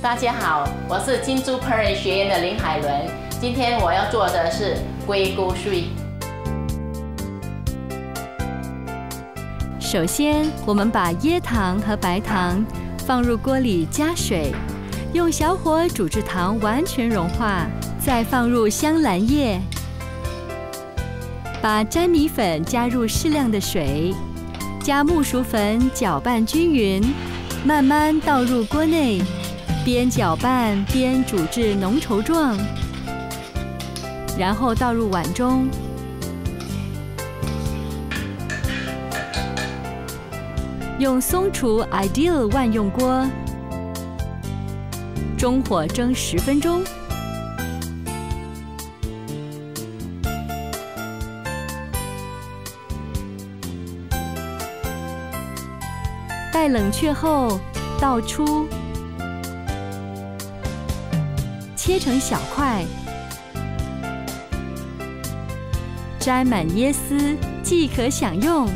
大家好，我是金珠烹饪学院的林海伦。今天我要做的是龟骨碎。首先，我们把椰糖和白糖放入锅里加水，用小火煮至糖完全融化，再放入香兰叶，把粘米粉加入适量的水，加木薯粉搅拌均匀，慢慢倒入锅内。边搅拌边煮至浓稠状，然后倒入碗中，用松厨 Ideal 万用锅，中火蒸十分钟，待冷却后倒出。切成小块，沾满椰丝即可享用。